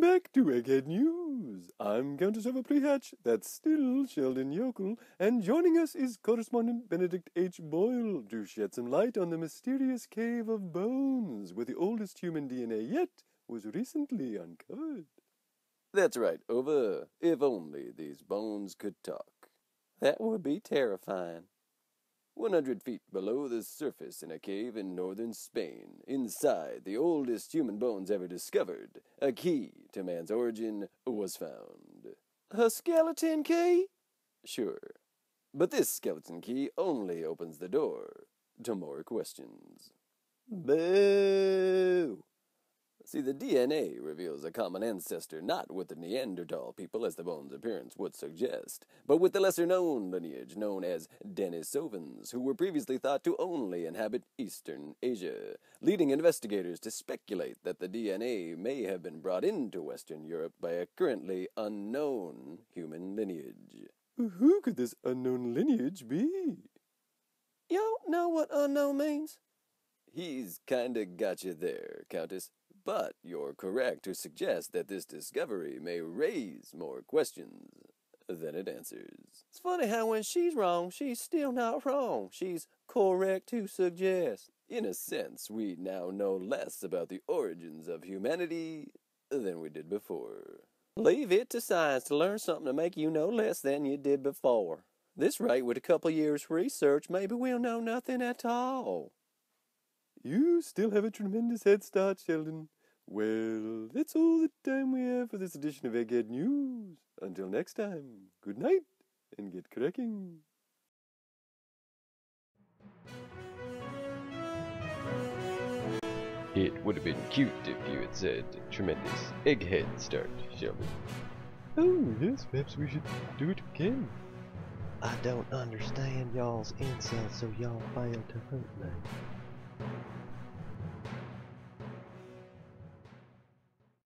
Welcome back to Egghead News. I'm Countess of a Prehatch, that's still Sheldon Yokel, and joining us is correspondent Benedict H. Boyle to shed some light on the mysterious cave of bones where the oldest human DNA yet was recently uncovered. That's right, over. If only these bones could talk. That would be terrifying. 100 feet below the surface in a cave in northern Spain, inside the oldest human bones ever discovered, a key to man's origin was found. A skeleton key? Sure. But this skeleton key only opens the door to more questions. Boo! See, the DNA reveals a common ancestor not with the Neanderthal people as the bone's appearance would suggest, but with the lesser known lineage known as Denisovans, who were previously thought to only inhabit Eastern Asia, leading investigators to speculate that the DNA may have been brought into Western Europe by a currently unknown human lineage. Who could this unknown lineage be? You don't know what unknown means? He's kinda got you there, Countess. But you're correct to suggest that this discovery may raise more questions than it answers. It's funny how when she's wrong, she's still not wrong. She's correct to suggest. In a sense, we now know less about the origins of humanity than we did before. Leave it to science to learn something to make you know less than you did before. This rate, with a couple years' research, maybe we'll know nothing at all. You still have a tremendous head start, Sheldon. Well, that's all the time we have for this edition of Egghead News. Until next time, good night and get cracking. It would have been cute if you had said tremendous egghead start, Sheldon. Oh, yes, perhaps we should do it again. I don't understand y'all's insults, so y'all fail to hurt me.